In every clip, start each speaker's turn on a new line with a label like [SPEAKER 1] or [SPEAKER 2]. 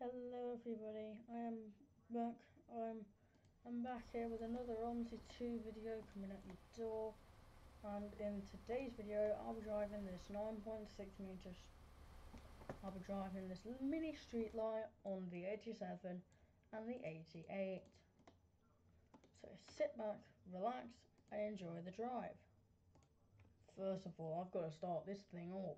[SPEAKER 1] Hello everybody, I am back, I'm, I'm back here with another Omsi 2 video coming at your door. And in today's video I'll be driving this 9.6 meters. I'll be driving this mini StreetLite on the 87 and the 88 so sit back, relax and enjoy the drive. First of all I've got to start this thing up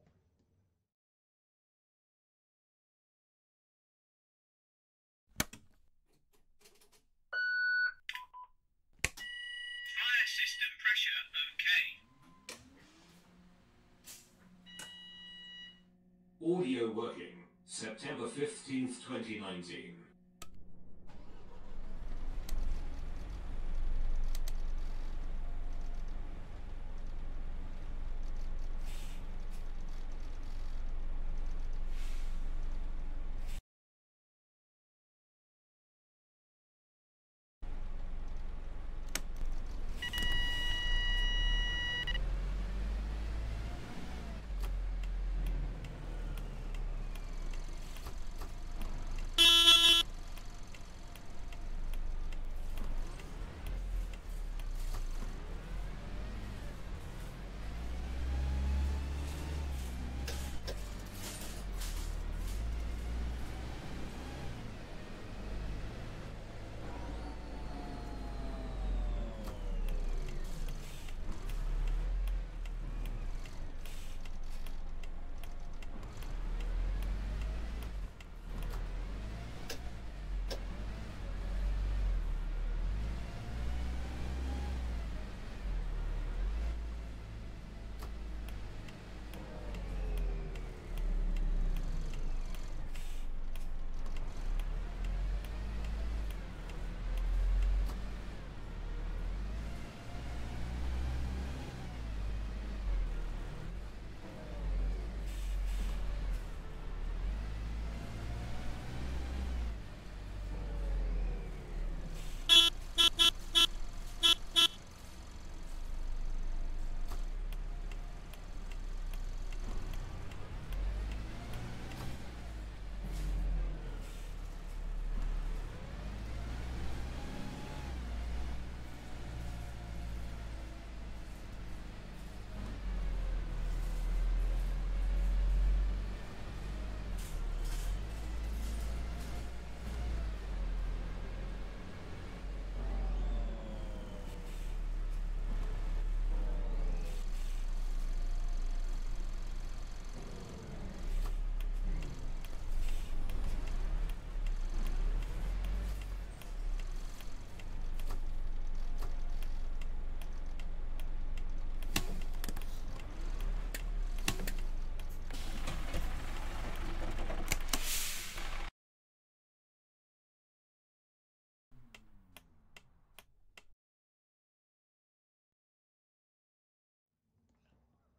[SPEAKER 2] Audio working. September 15th, 2019.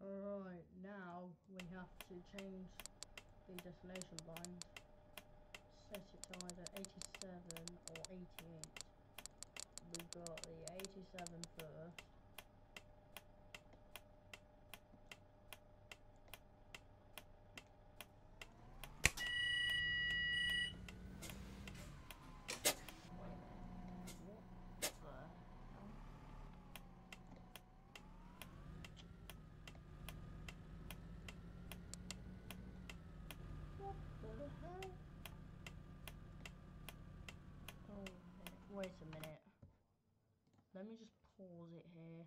[SPEAKER 1] Alright, now we have to change the destination blind. Set it to either 87 or 88. We've got the 87 first. What the hell? What the hell? Oh, wait a minute. Let me just pause it here.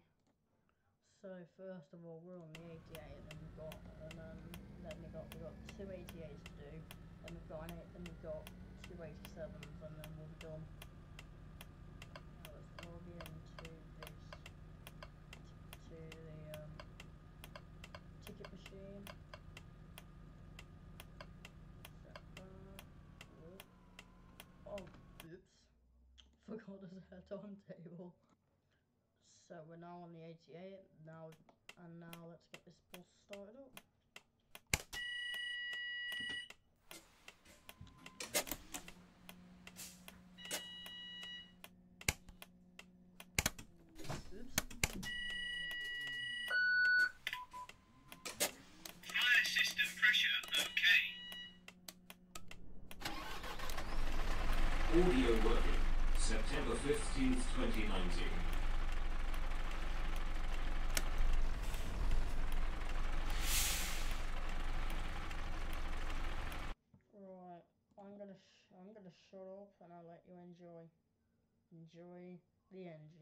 [SPEAKER 1] So first of all, we're on the 88, and then we've got, and um, then, then we got we got two 88s to do, then we've got an eight, then we've got two 87s, and then we'll be done. Now let's log into this to the um, ticket machine. Oh, oops. A timetable. So we're now on the 88 now, and now let's get this bus started up. Oops.
[SPEAKER 3] Fire system pressure okay.
[SPEAKER 2] Audio working. September 15th, 2019.
[SPEAKER 1] Right, I'm gonna I'm gonna shut up and I'll let you enjoy. Enjoy the engine.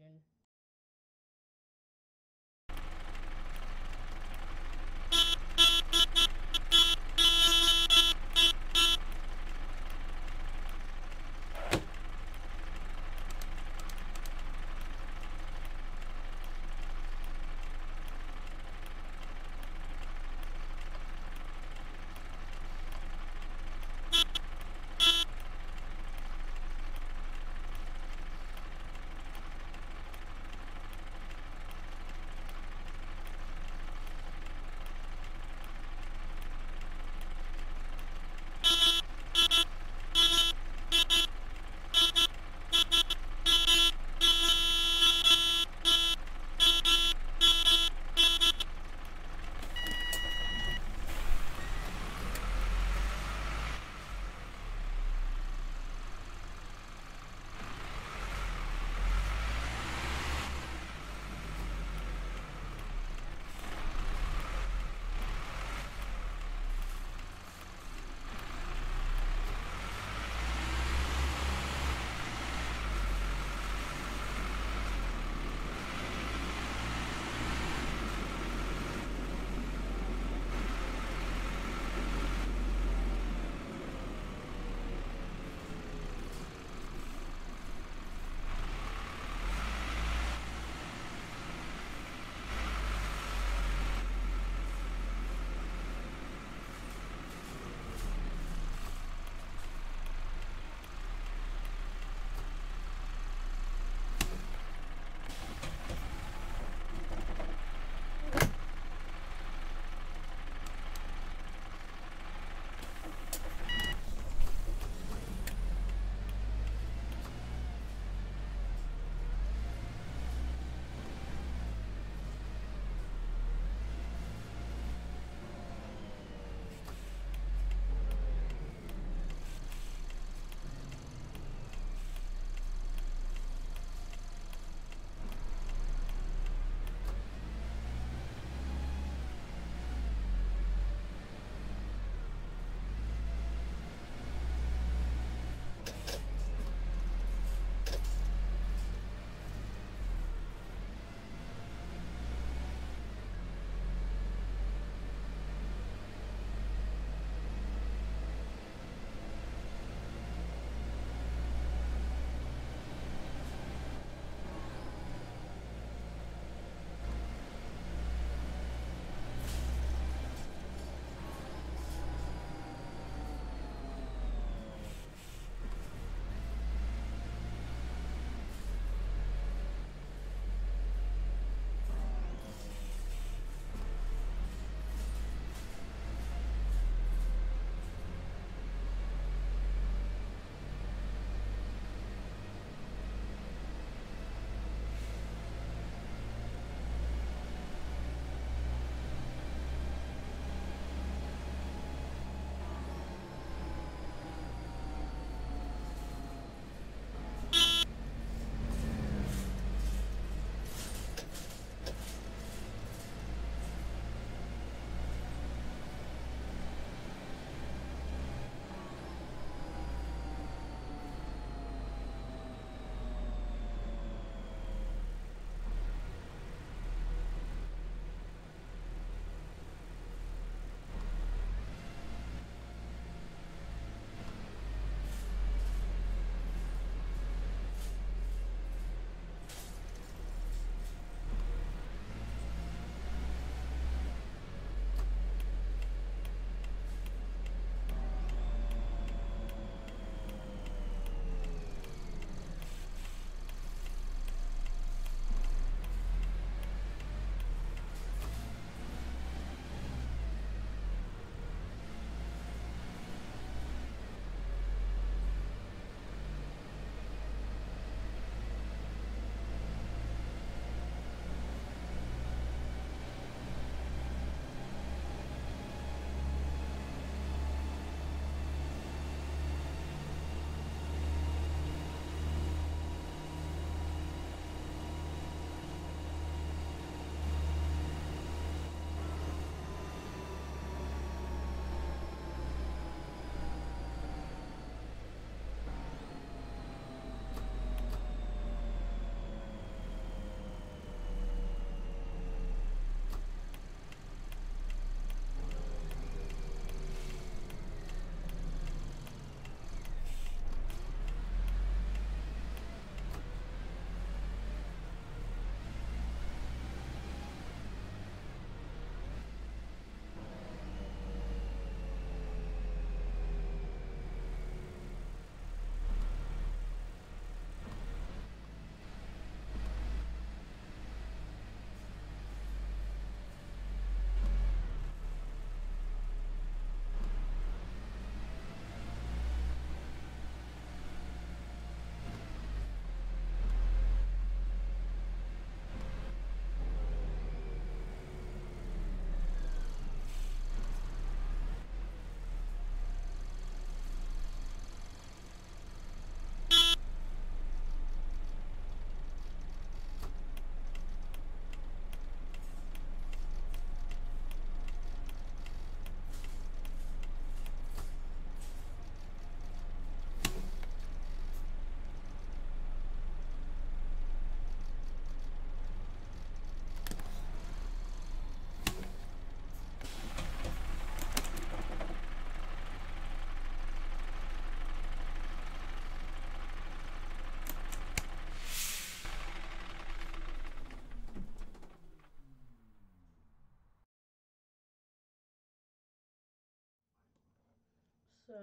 [SPEAKER 1] So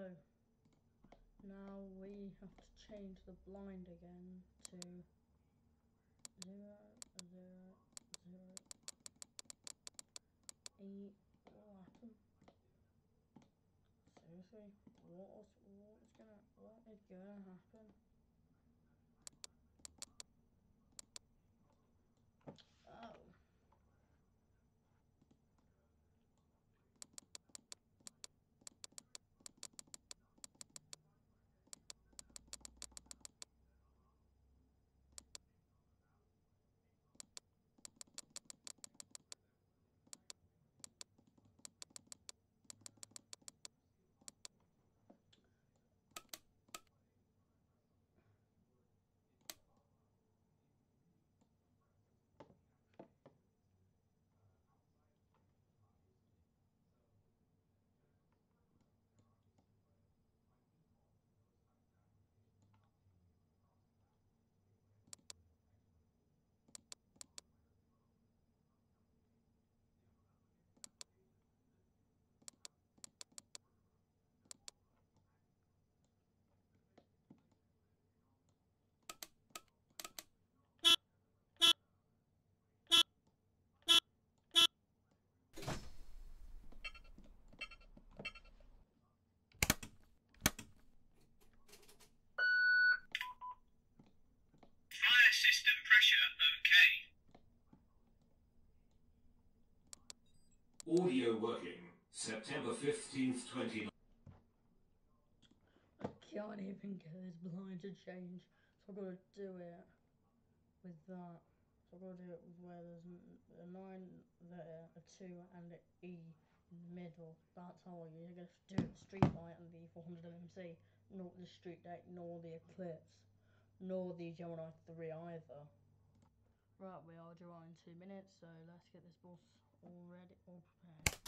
[SPEAKER 1] now we have to change the blind again to zero zero zero eight. What happened? Seriously, what was what gonna what is gonna happen? Oh.
[SPEAKER 3] Fire system pressure okay.
[SPEAKER 2] Audio working. September 15th, 29.
[SPEAKER 1] I can't even get this blind to change, so I've got to do it with that. So I've got to do it with where there's a 9 there, a 2 and an E in the middle. That's how you're going to do it StreetLite and the 400MC, not the StreetDeck, nor the Eclipse, nor the Gemini 3 either. Right, we are on 2 minutes, so let's get this boss all ready, all prepared.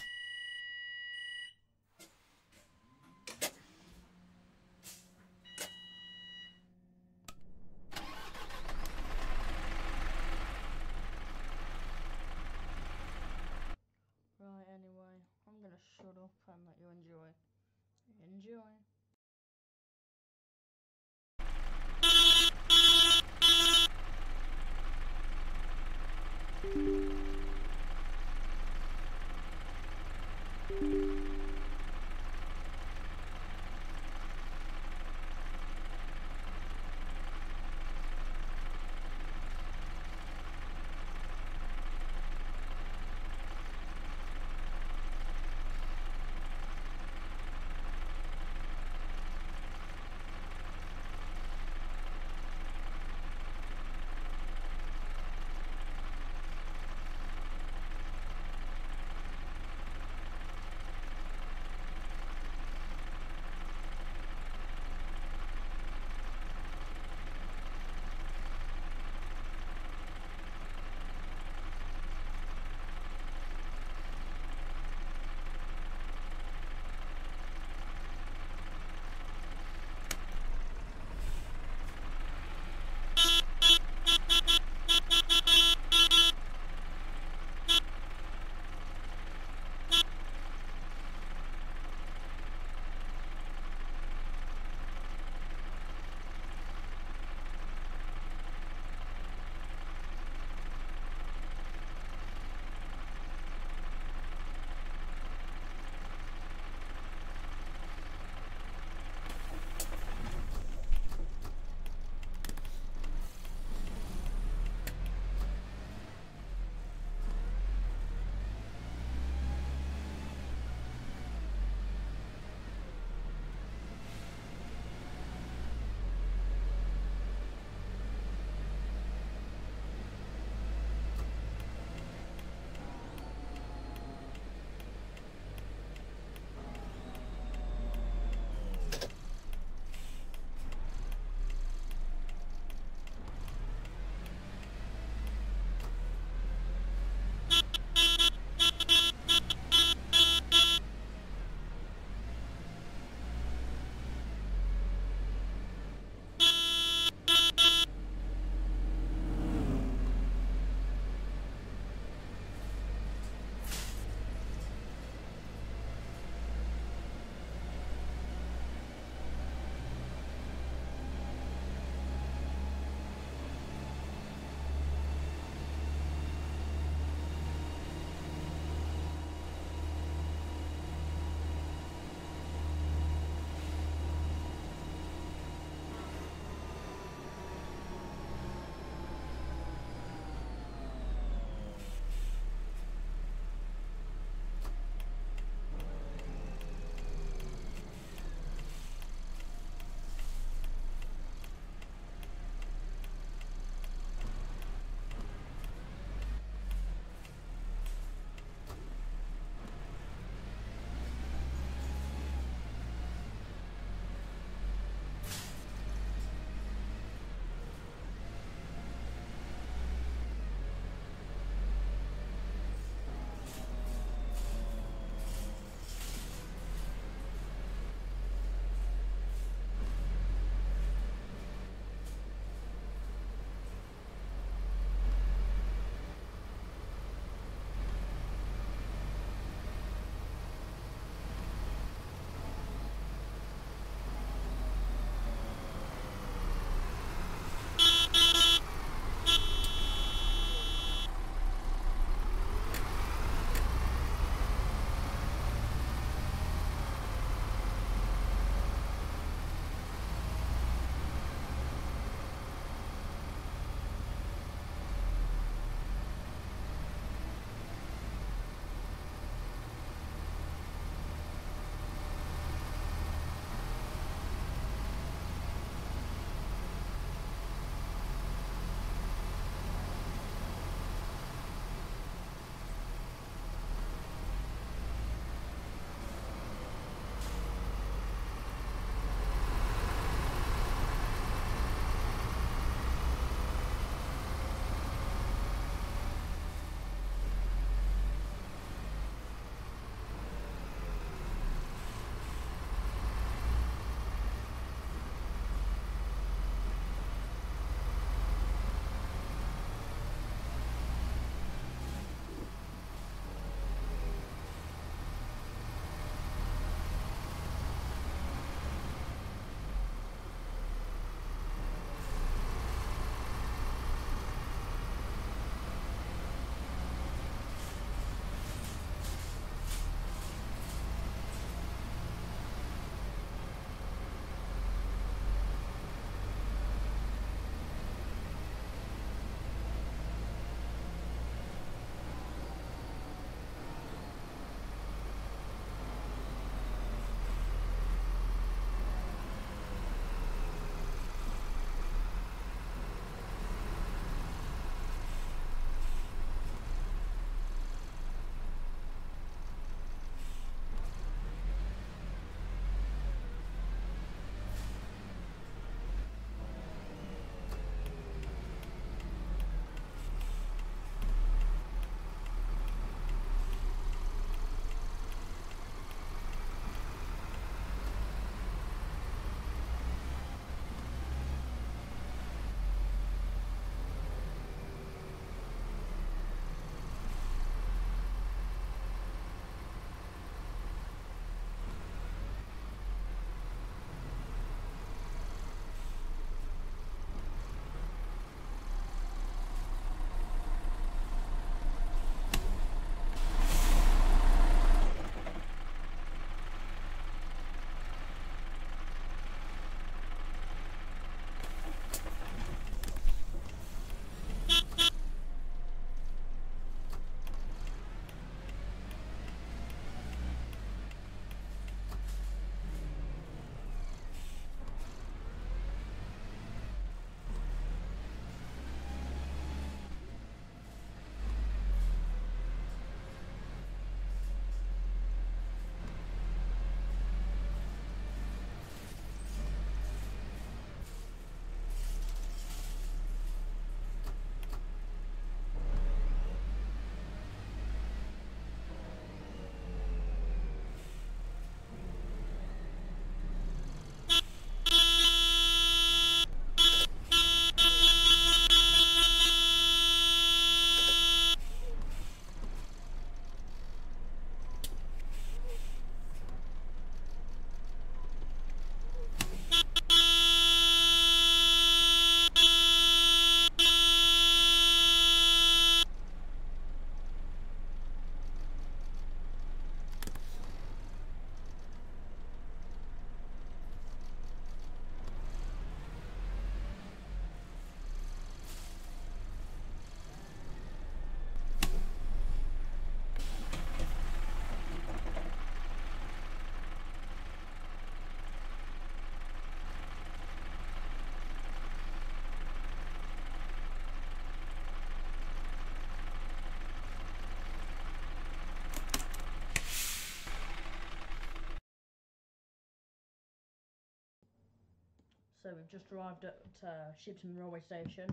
[SPEAKER 1] So we've just arrived at uh, Shipton railway station.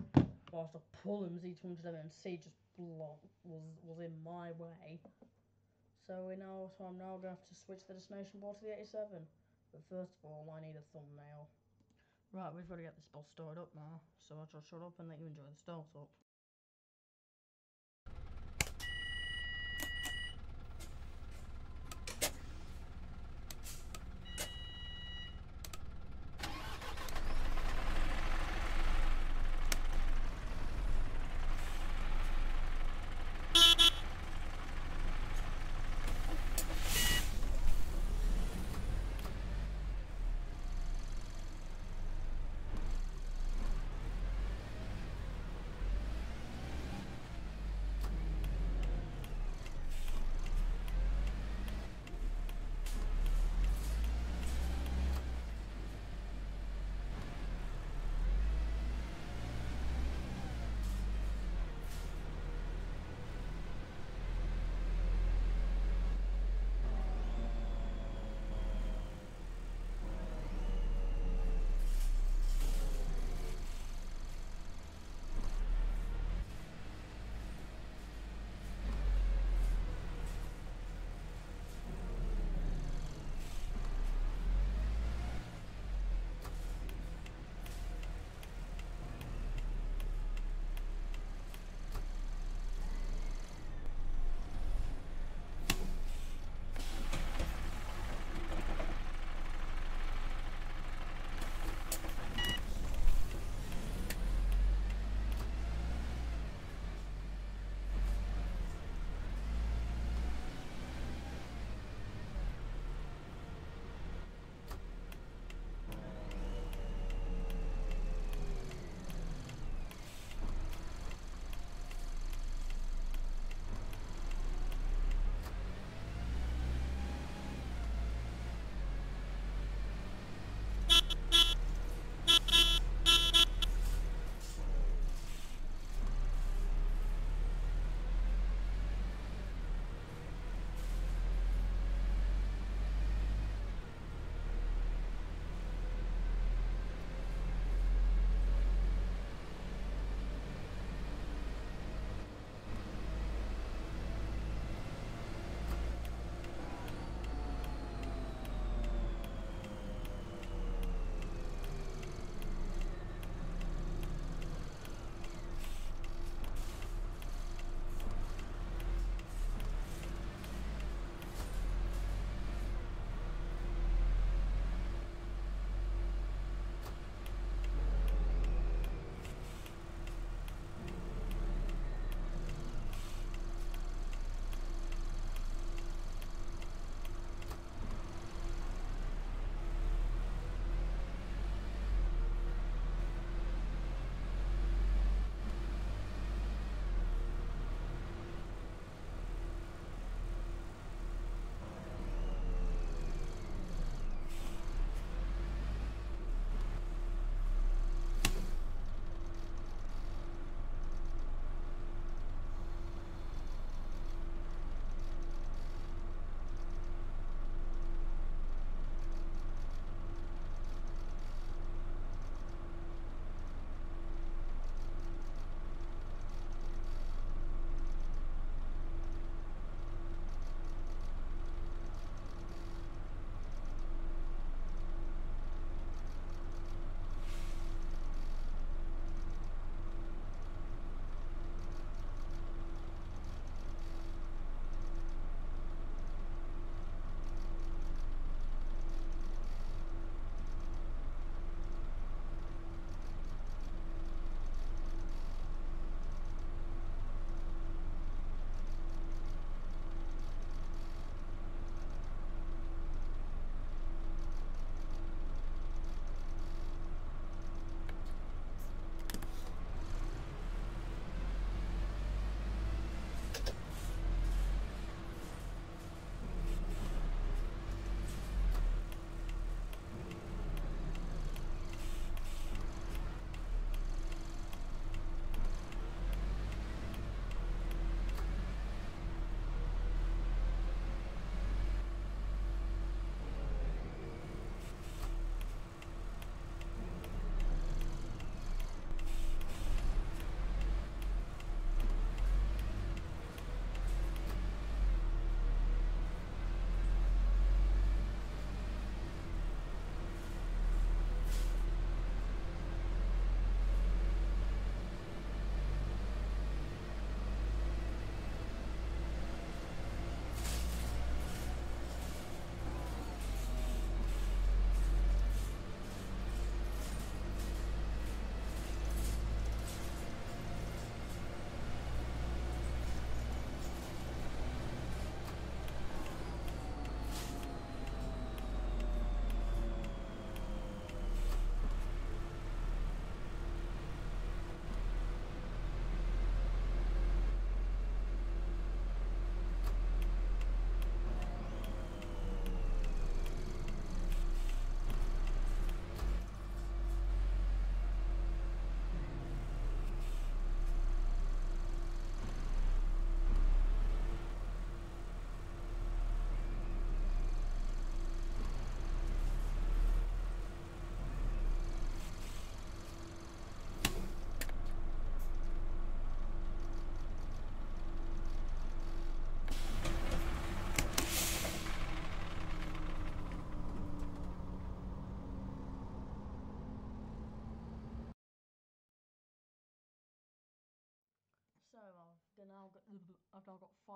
[SPEAKER 1] Whilst a Pullum Z211C just blocked was was in my way. So we now so I'm now going to have to switch the destination board to the 87. But first of all, I need a thumbnail. Right, we've got to get this bus started up now. So I'll just shut up and let you enjoy the start up.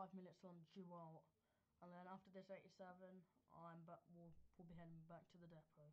[SPEAKER 1] Five minutes on out, and then after this 87, I'm back. We'll, we'll be heading back to the depot.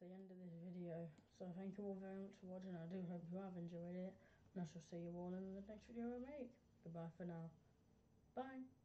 [SPEAKER 1] The end of this video. So thank you all very much for watching. I do hope you have enjoyed it. And I shall see you all in the next video I make. Goodbye for now. Bye.